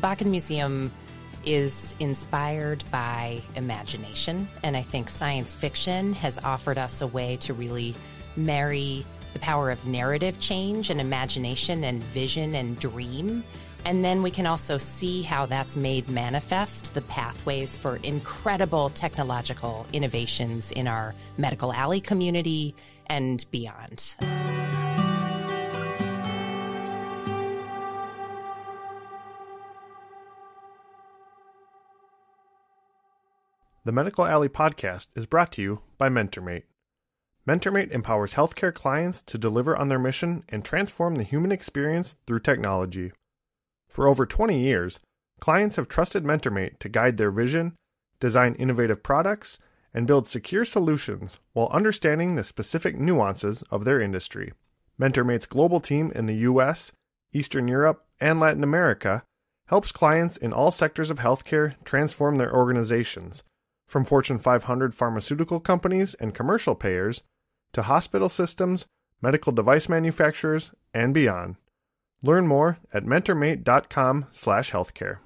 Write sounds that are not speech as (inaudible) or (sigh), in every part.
Bakken Museum is inspired by imagination, and I think science fiction has offered us a way to really marry the power of narrative change and imagination and vision and dream. And then we can also see how that's made manifest the pathways for incredible technological innovations in our medical alley community and beyond. The Medical Alley podcast is brought to you by MentorMate. MentorMate empowers healthcare clients to deliver on their mission and transform the human experience through technology. For over 20 years, clients have trusted MentorMate to guide their vision, design innovative products, and build secure solutions while understanding the specific nuances of their industry. MentorMate's global team in the US, Eastern Europe, and Latin America helps clients in all sectors of healthcare transform their organizations, from Fortune 500 pharmaceutical companies and commercial payers to hospital systems, medical device manufacturers, and beyond. Learn more at mentormate.com/healthcare.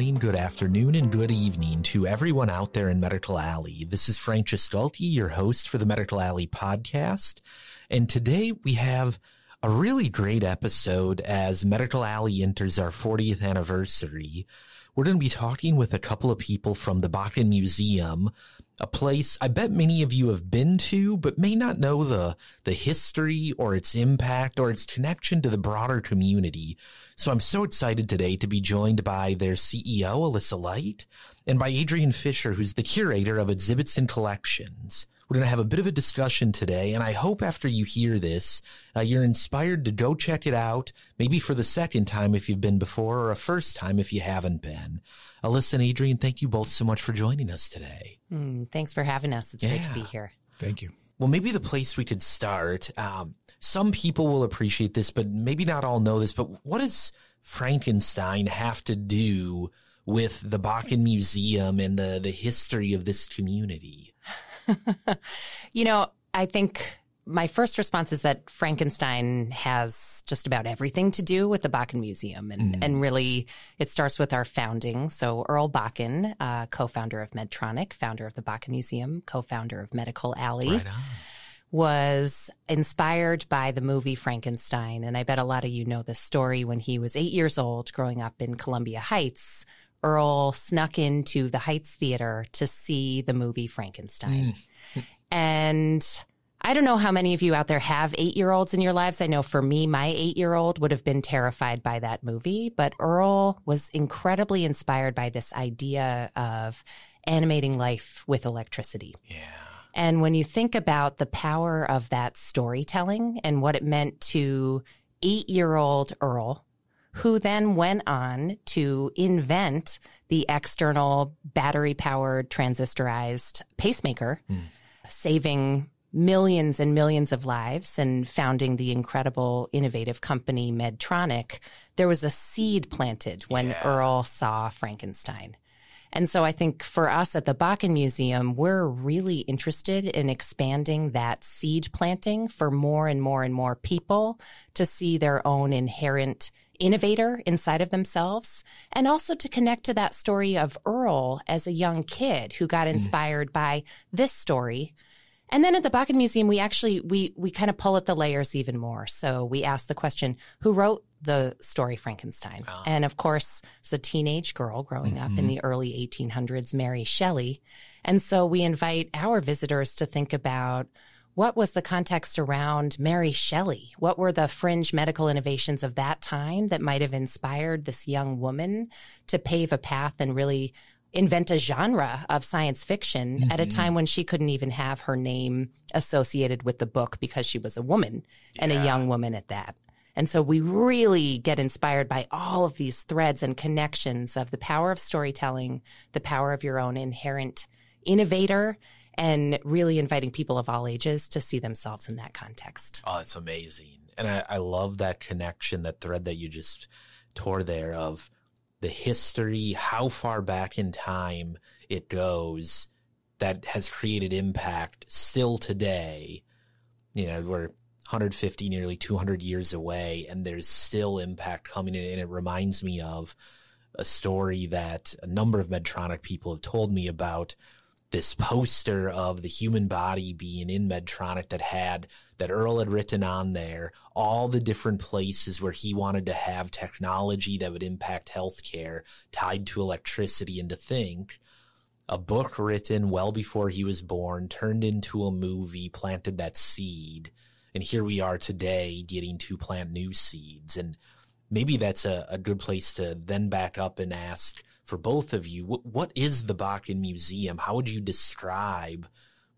morning, good afternoon, and good evening to everyone out there in Medical Alley. This is Frank Jaskulke, your host for the Medical Alley podcast. And today we have a really great episode as Medical Alley enters our 40th anniversary. We're going to be talking with a couple of people from the Bakken Museum, a place I bet many of you have been to, but may not know the, the history or its impact or its connection to the broader community. So I'm so excited today to be joined by their CEO, Alissa Light, and by Adrian Fischer, who's the curator of exhibits and collections. We're going to have a bit of a discussion today, and I hope after you hear this, uh, you're inspired to go check it out, maybe for the second time if you've been before, or a first time if you haven't been. Alissa and Adrian, thank you both so much for joining us today. Mm, thanks for having us. It's yeah. great to be here. Thank you. Well, maybe the place we could start, um, some people will appreciate this, but maybe not all know this, but what does Frankenstein have to do with the Bakken Museum and the, the history of this community? (laughs) you know, I think my first response is that Frankenstein has just about everything to do with the Bakken Museum. And, mm. and really, it starts with our founding. So, Earl Bakken, uh, co founder of Medtronic, founder of the Bakken Museum, co founder of Medical Alley. Right was inspired by the movie Frankenstein. And I bet a lot of you know this story when he was eight years old growing up in Columbia Heights Earl snuck into the Heights Theater to see the movie Frankenstein. Mm. and I don't know how many of you out there have eight year olds in your lives. I know for me, my eight year old would have been terrified by that movie, but Earl was incredibly inspired by this idea of animating life with electricity. Yeah. And when you think about the power of that storytelling and what it meant to eight year old Earl, who then went on to invent the external battery powered transistorized pacemaker, mm. saving millions and millions of lives and founding the incredible innovative company Medtronic, there was a seed planted when yeah. Earl saw Frankenstein. And so I think for us at the Bakken Museum, we're really interested in expanding that seed planting for more and more and more people to see their own inherent innovator inside of themselves and also to connect to that story of Earl as a young kid who got mm. inspired mm. by this story. And then at the Bakken Museum, we actually we we kind of pull at the layers even more. So we ask the question, who wrote the story Frankenstein? Oh. And of course, it's a teenage girl growing mm-hmm. up in mm-hmm. the early 1800s, Mary Shelley. And so we invite our visitors to think about what was the context around Mary Shelley? What were the fringe medical innovations of that time that might have inspired this young woman to pave a path and really invent a genre of science fiction mm-hmm. at a mm-hmm. time when she couldn't even have her name associated with the book because she was a woman yeah. and a young woman at that. And so we really get inspired by all of these threads and connections of the power of storytelling, the power of your own inherent innovator and really inviting people of all ages to see themselves in that context. Oh, it's amazing. And I, I love that connection, that thread that you just tore there of the history, how far back in time it goes that has created impact still today. You know, we're 150, nearly 200 years away, and there's still impact coming in. And it reminds me of a story that a number of Medtronic people have told me about this poster of the human body being in Medtronic that had that Earl had written on there all the different places where he wanted to have technology that would impact healthcare tied to electricity and to think. A book written well before he was born turned into a movie planted that seed. And here we are today getting to plant new seeds. And maybe that's a, a good place to then back up and ask for both of you, what, what is the Bakken Museum? How would you describe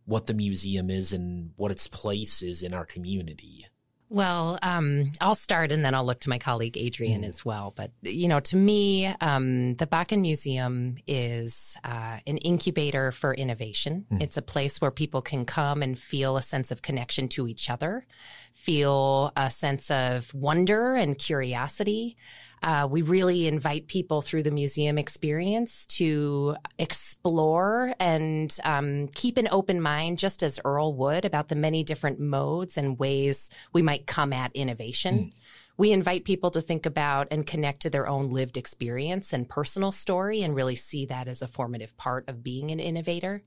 what the museum is and what its place is in our community? Well, um, I'll start and then I'll look to my colleague Adrian mm. as well. But, you know, to me, um, the Bakken Museum is uh, an incubator for innovation. Mm. It's a place where people can come and feel a sense of connection to each other, feel a sense of wonder and curiosity. Uh, we really invite people through the museum experience to explore and um, keep an open mind, just as Earl would, about the many different modes and ways we might come at innovation. Mm. We invite people to think about and connect to their own lived experience and personal story and really see that as a formative part of being an innovator.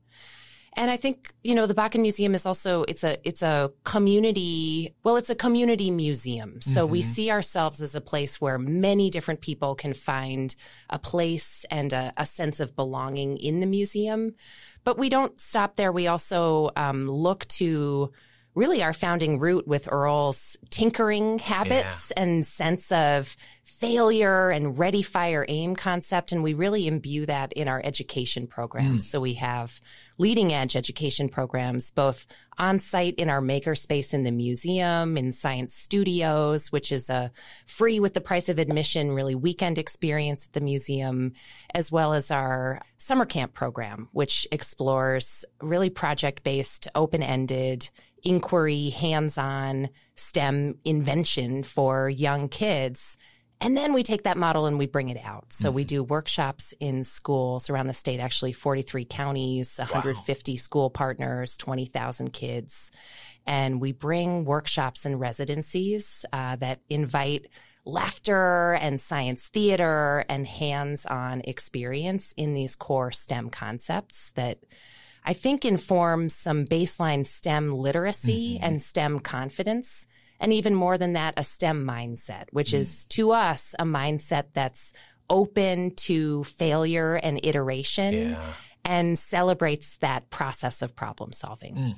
And I think, you know, the Bakken Museum is also, it's a, it's a community, well, it's a community museum. So mm-hmm. we see ourselves as a place where many different people can find a place and a, a sense of belonging in the museum. But we don't stop there. We also um, look to really our founding root with Earl's tinkering habits yeah. and sense of failure and ready, fire, aim concept. And we really imbue that in our education programs. Mm. So we have leading edge education programs, both on site in our makerspace in the museum, in science studios, which is a free with the price of admission, really weekend experience at the museum, as well as our summer camp program, which explores really project based, open ended inquiry, hands on STEM invention for young kids. And then we take that model and we bring it out. So mm-hmm. we do workshops in schools around the state, actually 43 counties, 150 wow. school partners, 20,000 kids. And we bring workshops and residencies uh, that invite laughter and science theater and hands on experience in these core STEM concepts that I think inform some baseline STEM literacy mm-hmm. and STEM confidence. And even more than that, a STEM mindset, which mm. is to us a mindset that's open to failure and iteration yeah. and celebrates that process of problem solving. Mm.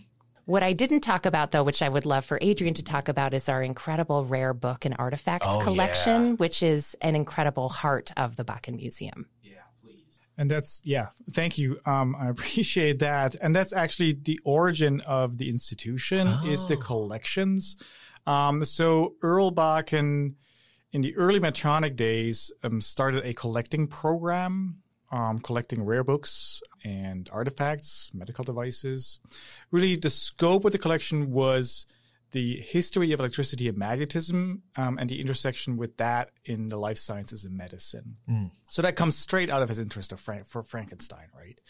What I didn't talk about, though, which I would love for Adrian to talk about, is our incredible rare book and artifact oh, collection, yeah. which is an incredible heart of the Bakken Museum. Yeah. And that's, yeah, thank you. Um, I (laughs) appreciate that. And that's actually the origin of the institution oh. is the oh. collections. Um, so Earl Bakken in the early Medtronic days um, started a collecting program, um, collecting rare books and artifacts, medical devices. Really, the scope of the collection was the history of electricity and magnetism um, and the intersection with that in the life sciences and medicine. Mm. So that comes straight out of his interest of Frank, for Frankenstein, right?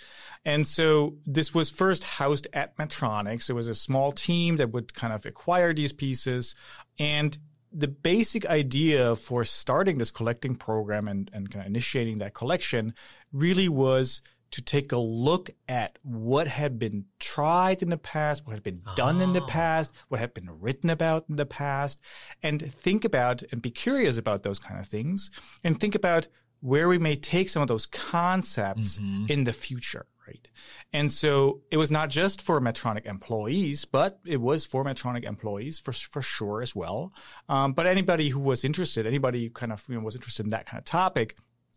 And so this was first housed at Medtronic. It was a small team that would kind of acquire these pieces. And the basic idea for starting this collecting program and, and kind of initiating that collection really was – to take a look at what had been tried in the past, what had been done oh. in the ah. past, what had been written about in the past, and think about and be curious about those kind of things, and think about where we may take some of those concepts mm-hmm. in the future. Right. And so it was not just for Medtronic employees, but it was for Medtronic employees for, for sure as well. Um, but anybody who was interested, anybody who kind of you know, was interested in that kind of topic,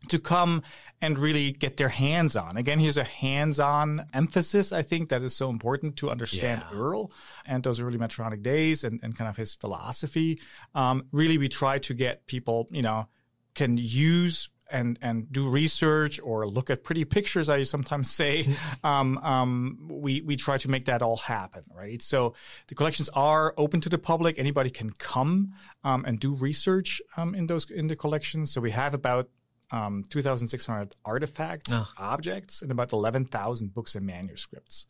to come and really get their hands on. Again, here's a hands-on emphasis. I think that is so important to understand yeah. Earl and those early Medtronic days and, and kind of his philosophy. Um, really, we try to get people, you know, can use and and do research or look at pretty pictures. I sometimes say (laughs) um, um, we we try to make that all happen, right? So the collections are open to the public. Anybody can come um, and do research um, in those in the collections. So we have about um, 2,600 artifacts, Oh. objects, and about 11,000 books and manuscripts.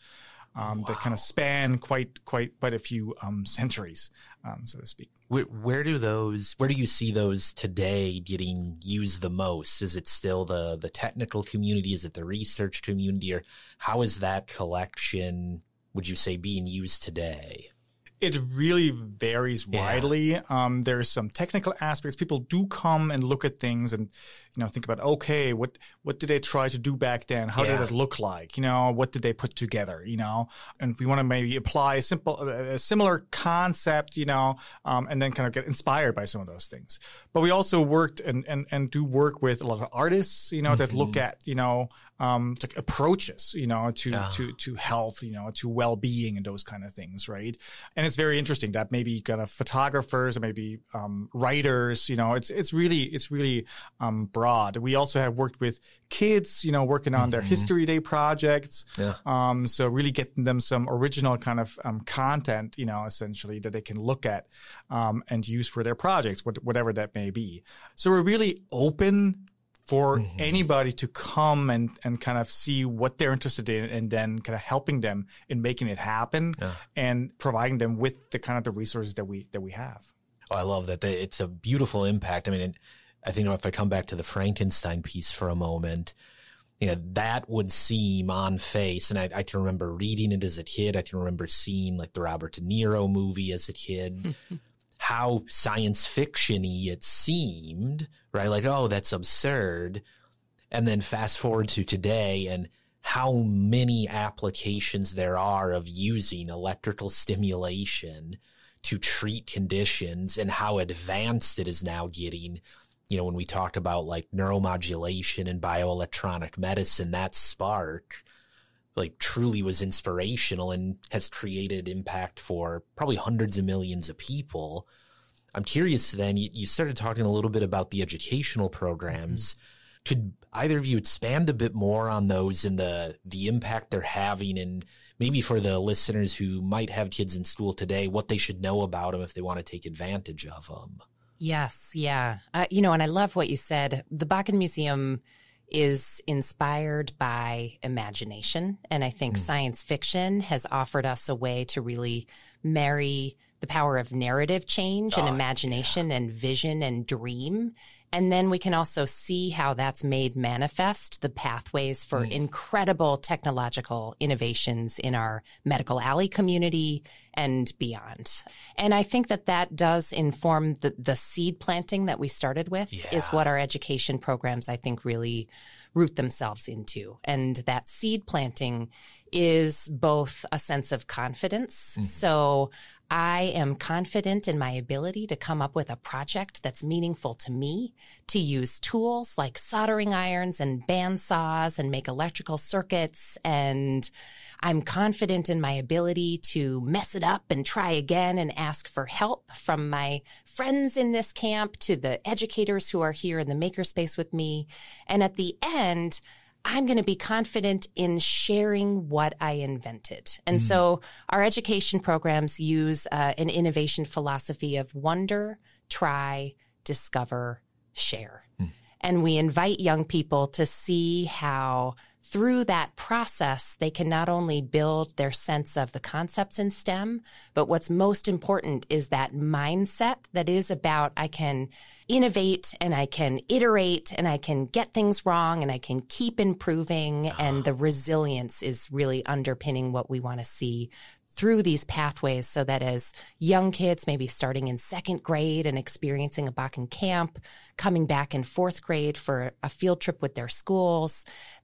Um, That kind of span quite quite quite a few um, centuries, um, so to speak. Where, where do those, where do you see those today getting used the most? Is it still the, the technical community? Is it the research community? Or how is that collection, would you say, being used today? It really varies Yeah. widely. Um, there's some technical aspects. People do come and look at things and, you know, think about, okay, what, what did they try to do back then? How Yeah. did it look like? You know, what did they put together? You know, and we want to maybe apply a simple, a similar concept, you know, um, and then kind of get inspired by some of those things. But we also worked and, and, and do work with a lot of artists, you know, that look at, you know, um, like approaches, you know, to, Ah. to, to health, you know, to well-being and those kind of things, right? And it's very interesting that maybe kind of photographers maybe um, writers, you know, it's it's really it's really um, broad. We also have worked with kids, you know, working on their Mhm. History Day projects. Yeah. Um, so really getting them some original kind of um, content, you know, essentially that they can look at um, and use for their projects, whatever that may be. So we're really open for Mhm. anybody to come and, and kind of see what they're interested in and then kind of helping them in making it happen Yeah. and providing them with the kind of the resources that we that we have. Oh, I love that. It's a beautiful impact. I mean, it, I think if I come back to the Frankenstein piece for a moment, you know, that would seem on face. And I, I can remember reading it as a kid. I can remember seeing like the Robert De Niro movie as a (laughs) kid, how science fiction-y it seemed, right? Like, oh, that's absurd. And then fast forward to today and how many applications there are of using electrical stimulation to treat conditions and how advanced it is now getting. You know, when we talk about like neuromodulation and bioelectronic medicine, that spark like truly was inspirational and has created impact for probably hundreds of millions of people. I'm curious then, you, you started talking a little bit about the educational programs. Could either of you expand a bit more on those and the, the impact they're having and maybe for the listeners who might have kids in school today, what they should know about them if they want to take advantage of them? Yes, yeah. Uh, you know, and I love what you said. The Bakken Museum is inspired by imagination. And I think Mm. science fiction has offered us a way to really marry the power of narrative change and Oh, imagination and vision and dream. And then we can also see how that's made manifest the pathways for Mm. incredible technological innovations in our medical alley community and beyond. And I think that that does inform the, the seed planting that we started with is what our education programs, I think, really root themselves into. And that seed planting is both a sense of confidence. Mhm. So I am confident in my ability to come up with a project that's meaningful to me, to use tools like soldering irons and bandsaws and make electrical circuits. And I'm confident in my ability to mess it up and try again and ask for help from my friends in this camp to the educators who are here in the makerspace with me. And at the end, I'm going to be confident in sharing what I invented. And so our education programs use uh, an innovation philosophy of wonder, try, discover, share. And we invite young people to see how through that process, they can not only build their sense of the concepts in STEM, but what's most important is that mindset that is about I can innovate and I can iterate and I can get things wrong and I can keep improving. And the resilience is really underpinning what we want to see through these pathways so that as young kids, maybe starting in second grade and experiencing a Bakken camp, coming back in fourth grade for a field trip with their schools,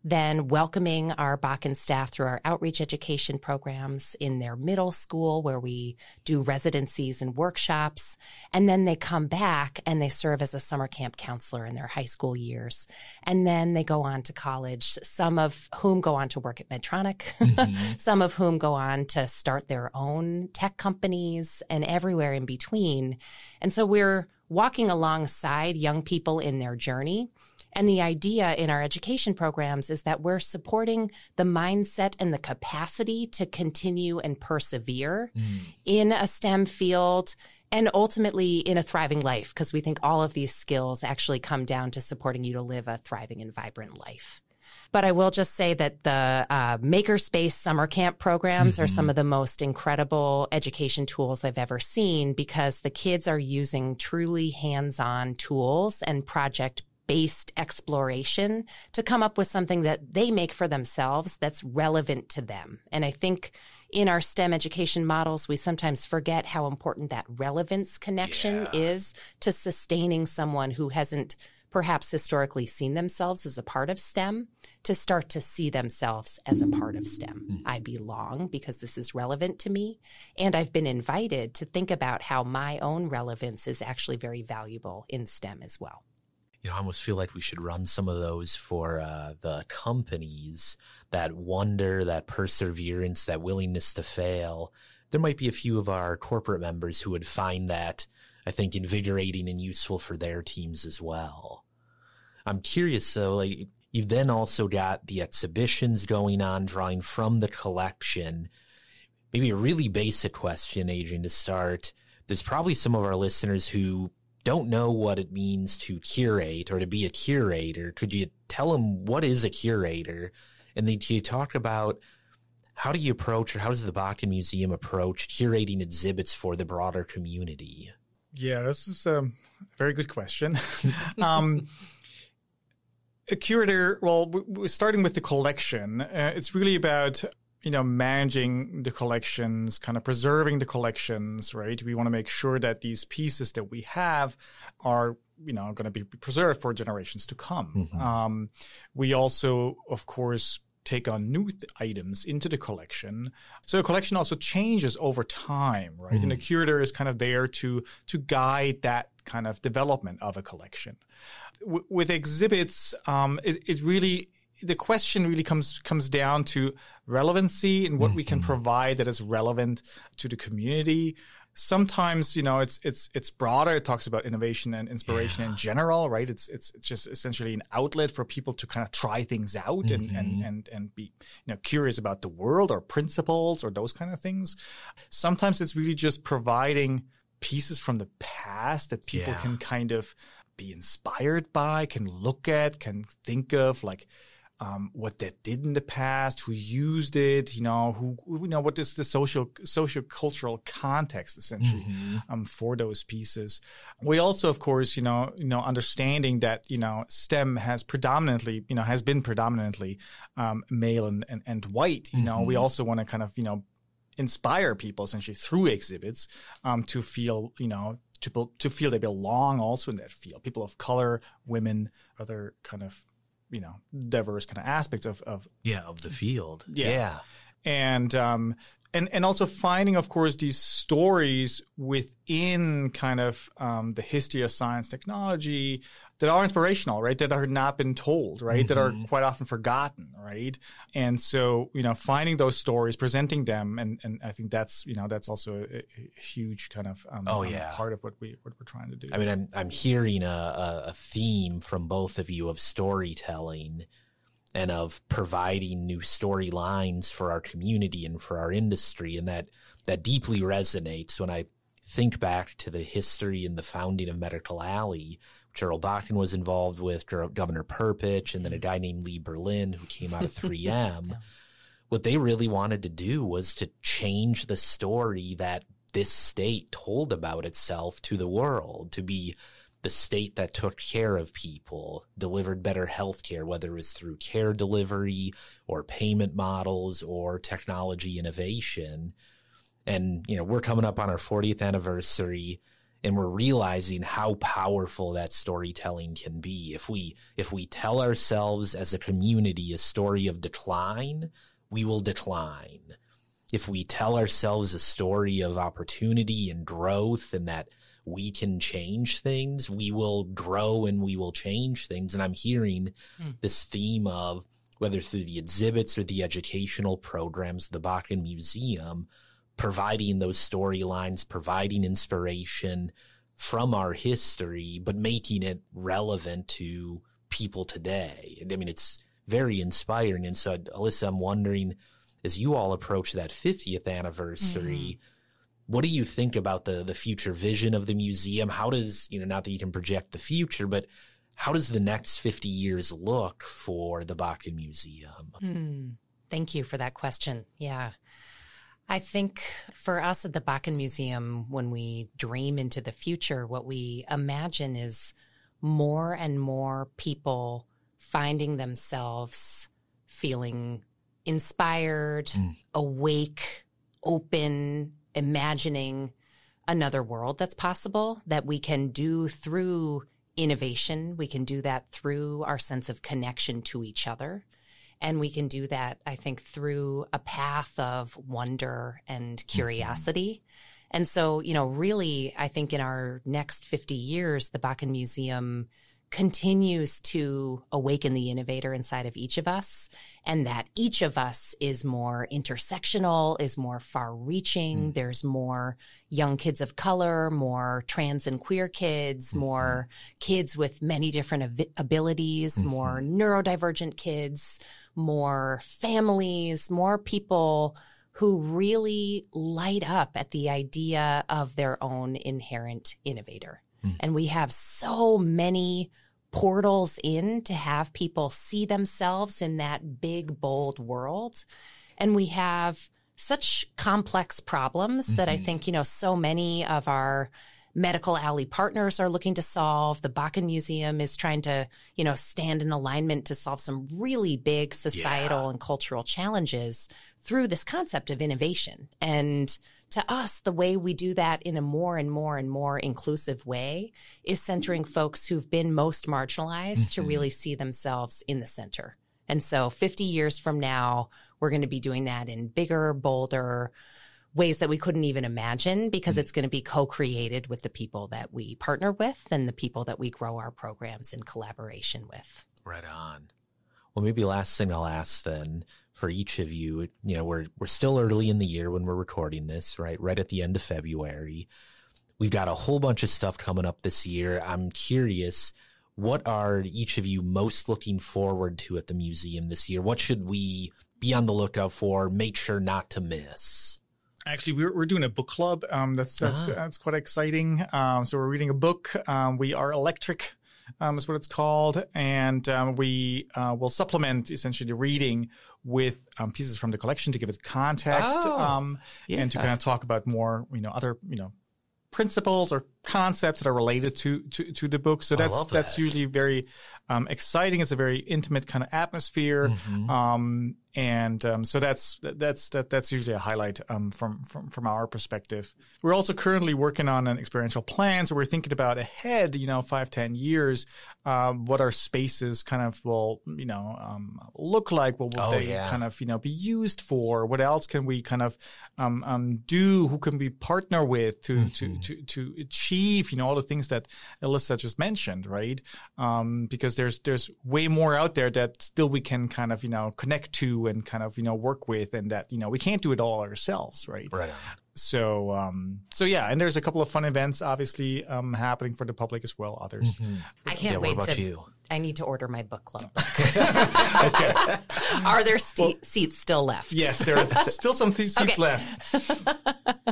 then welcoming our Bakken staff through our outreach education programs in their middle school where we do residencies and workshops. And then they come back and they serve as a summer camp counselor in their high school years. And then they go on to college, some of whom go on to work at Medtronic, mm-hmm. (laughs) some of whom go on to start their own tech companies and everywhere in between. And so we're walking alongside young people in their journey. And the idea in our education programs is that we're supporting the mindset and the capacity to continue and persevere in a STEM field and ultimately in a thriving life, because we think all of these skills actually come down to supporting you to live a thriving and vibrant life. But I will just say that the uh, Makerspace summer camp programs mm-hmm. are some of the most incredible education tools I've ever seen because the kids are using truly hands on tools and project based exploration to come up with something that they make for themselves that's relevant to them. And I think in our STEM education models, we sometimes forget how important that relevance connection yeah. is to sustaining someone who hasn't perhaps historically seen themselves as a part of STEM to start to see themselves as a part of STEM. Mm. I belong because this is relevant to me. And I've been invited to think about how my own relevance is actually very valuable in STEM as well you know, I almost feel like we should run some of those for uh, the companies. That wonder, that perseverance, that willingness to fail. There might be a few of our corporate members who would find that, I think, invigorating and useful for their teams as well. I'm curious though, like you've then also got the exhibitions going on, drawing from the collection. Maybe a really basic question, Adrian, to start. There's probably some of our listeners who don't know what it means to curate or to be a curator, could you tell them what is a curator? And then you talk about how do you approach or how does the Bakken Museum approach curating exhibits for the broader community? Yeah, this is a very good question. (laughs) um, a curator, well, starting with the collection, uh, it's really about you know, managing the collections, kind of preserving the collections, right? We want to make sure that these pieces that we have are, you know, going to be preserved for generations to come. Mm-hmm. Um, we also, of course, take on new th- items into the collection. So the collection also changes over time, right? Mm-hmm. And the mm-hmm. curator is kind of there to to guide that kind of development of a collection. W- with exhibits, um, it, it really the question really comes comes down to relevancy and what mm-hmm. we can mm-hmm. provide that is relevant to the community sometimes you know it's it's it's broader it talks about innovation and inspiration yeah. in general right it's, it's it's just essentially an outlet for people to kind of try things out mm-hmm. and and and and be you know curious about the world or principles or those kind of things sometimes it's really just providing pieces from the past that people yeah. can kind of be inspired by can look at can think of like um, what that did in the past, who used it, you know, who, you know, what is the social, social cultural context essentially, mm-hmm. um, for those pieces. We also, of course, you know, you know, understanding that, you know, STEM has predominantly, you know, has been predominantly, um, male and, and, and white, you mm-hmm. know, we mm-hmm. also want to kind of, you know, inspire people essentially through exhibits, um, to feel, you know, to, to feel they belong also in that field. People of color, women, other kind of you know diverse kind of aspects of of yeah of the field yeah, yeah. and um and and also finding of course these stories within kind of um, the history of science technology that are inspirational, right? That are not been told, right? Mm-hmm. That are mm-hmm. quite often forgotten, right? And so, you know, finding those stories, presenting them, and and I think that's you know that's also a, a huge kind of um, oh yeah part of what we what we're trying to do. I mean, I'm I'm hearing a, a theme from both of you of storytelling and of providing new storylines for our community and for our industry, and that that deeply resonates when I think back to the history and the founding of Medical Alley. Gerald Bakken was involved with, Governor Perpich, and then a guy named Lee Berlin who came out of (laughs) 3M. What they really wanted to do was to change the story that this state told about itself to the world, to be the state that took care of people, delivered better health care, whether it was through care delivery or payment models or technology innovation. And, you know, we're coming up on our 40th anniversary and we're realizing how powerful that storytelling can be. If we, if we tell ourselves as a community a story of decline, we will decline. If we tell ourselves a story of opportunity and growth and that we can change things, we will grow and we will change things. And I'm hearing mm. this theme of whether through the exhibits or the educational programs, the Bakken Museum, providing those storylines, providing inspiration from our history, but making it relevant to people today. I mean, it's very inspiring. And so, Alissa, I'm wondering, as you all approach that 50th anniversary, mm-hmm. What do you think about the the future vision of the museum? How does you know not that you can project the future, but how does the next 50 years look for the Bakken Museum? Hmm. Thank you for that question. Yeah. I think for us at the Bakken Museum, when we dream into the future, what we imagine is more and more people finding themselves feeling inspired, mm. awake, open, imagining another world that's possible that we can do through innovation. We can do that through our sense of connection to each other. And we can do that, I think, through a path of wonder and mm-hmm. curiosity. Mm-hmm. And so, you know, really, I think in our next 50 years, the Bakken Museum continues to awaken the innovator inside of each of us and that each of us is more intersectional is more far reaching mm. there's more young kids of color more trans and queer kids mm-hmm. more kids with many different ab- abilities mm-hmm. more neurodivergent kids more families more people who really light up at the idea of their own inherent innovator Mm. And we have so many portals in to have people see themselves in that big, bold world. And we have such complex problems mm-hmm. that I mm-hmm. think, you know, so many of our medical alley partners are looking to solve. The Bakken Museum is trying to, you know, stand in alignment to solve some really big societal yeah. and cultural challenges through this concept of innovation. And to us, the way we do that in a more and more and more inclusive way is centering folks who've been most marginalized mm-hmm. to really see themselves in the center. And so 50 years from now, we're going to be doing that in bigger, bolder ways that we couldn't even imagine because mm-hmm. it's going to be co-created with the people that we partner with and the people that we grow our programs in collaboration with. Right on. Well, maybe last thing I'll ask then for each of you. You know, we're we're still early in the year when we're recording this, right? Right at the end of February. We've got a whole bunch of stuff coming up this year. I'm curious, what are each of you most looking forward to at the museum this year? What should we be on the lookout for? Make sure not to miss. Actually, we're, we're doing a book club. Um, that's that's, ah. that's quite exciting. Um, so we're reading a book. Um, we are electric um, is what it's called. And um, we uh, will supplement essentially the reading with um, pieces from the collection to give it context oh, um, yeah. and to kind of talk about more, you know, other, you know, principles or concepts that are related to to, to the book. So that's that. that's usually very um, exciting. It's a very intimate kind of atmosphere. Mm-hmm. Um, and um, so that's that's that that's usually a highlight um, from from from our perspective. We're also currently working on an experiential plan, so we're thinking about ahead, you know, five ten years, um, what our spaces kind of will you know um, look like, what will oh, they yeah. kind of you know be used for, what else can we kind of um, um, do, who can we partner with to mm-hmm. to to to achieve you know all the things that Alissa just mentioned, right? because there's there's way more out there that still we can kind of you know connect to and kind of you know work with, and that you know we can't do it all ourselves, right? Right. So um, so yeah, and there's a couple of fun events obviously um, happening for the public as well. Others. Mm-hmm. I can't yeah, wait to. You? I need to order my book club. okay. (laughs) Are there st- well, seats still left? Yes, there are (laughs) still some th- seats left.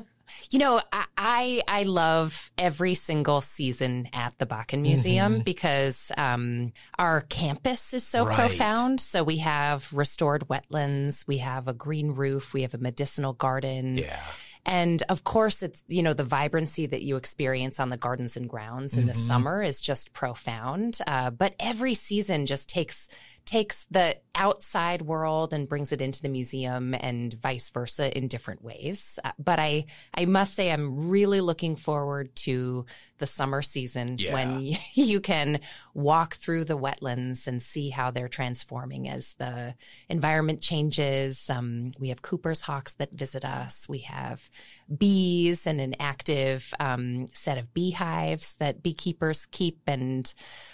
(laughs) You know, I I love every single season at the Bakken Museum mm-hmm. because um, our campus is so right. profound. So we have restored wetlands, we have a green roof, we have a medicinal garden. Yeah. And of course, it's, you know, the vibrancy that you experience on the gardens and grounds in mm-hmm. the summer is just profound. Uh, but every season just takes takes the outside world and brings it into the museum and vice versa in different ways. Uh, but I, I must say, I'm really looking forward to the summer season yeah. when (laughs) you can walk through the wetlands and see how they're transforming as the environment changes. Um, we have Cooper's hawks that visit us. We have bees and an active um, set of beehives that beekeepers keep. And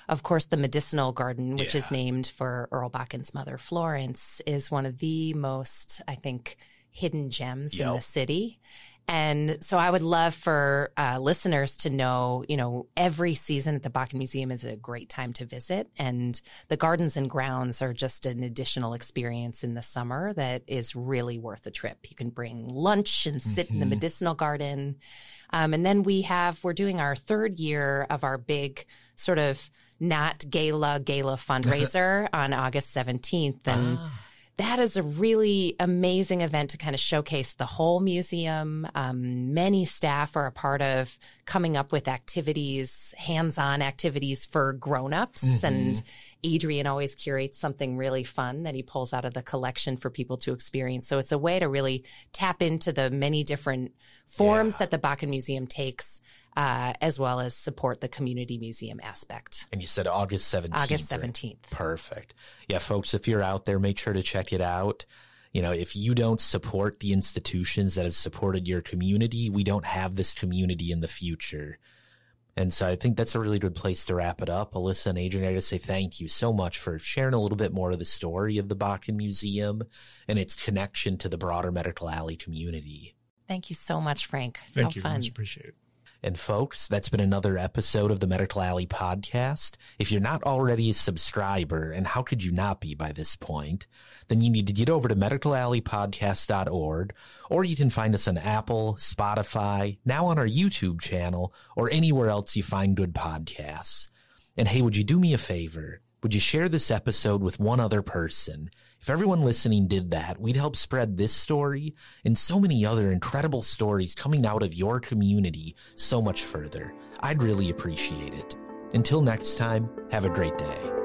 of course, the medicinal garden, which yeah. is named for Earl Bakken's mother, Florence, is one of the most, I think, hidden gems yep. in the city. And so I would love for uh, listeners to know, you know, every season at the Bakken Museum is a great time to visit. And the gardens and grounds are just an additional experience in the summer that is really worth a trip. You can bring lunch and sit mm-hmm. in the mm-hmm. medicinal garden. Um, and then we have, we're doing our third year of our big sort of not gala gala (laughs) fundraiser on August 17th. And ah that is a really amazing event to kind of showcase the whole museum. Um, many staff are a part of coming up with activities, hands-on activities for grown-ups. Mm-hmm. And Adrian always curates something really fun that he pulls out of the collection for people to experience. So it's a way to really tap into the many different forms yeah. that the Bakken Museum takes uh, as well as support the community museum aspect. And you said August 17th. August 17th. Right? Perfect. Yeah, folks, if you're out there, make sure to check it out. You know, if you don't support the institutions that have supported your community, we don't have this community in the future. And so I think that's a really good place to wrap it up. Alissa and Adrian, I just say thank you so much for sharing a little bit more of the story of the Bakken Museum and its connection to the broader Medical Alley community. Thank you so much, Frank. Thank How you fun. much. Appreciate it. And folks, that's been another episode of the Medical Alley podcast. If you're not already a subscriber, and how could you not be by this point, then you need to get over to medicalalleypodcast.org, or you can find us on Apple, Spotify, now on our YouTube channel, or anywhere else you find good podcasts. And hey, would you do me a favor? Would you share this episode with one other person? If everyone listening did that, we'd help spread this story and so many other incredible stories coming out of your community so much further. I'd really appreciate it. Until next time, have a great day.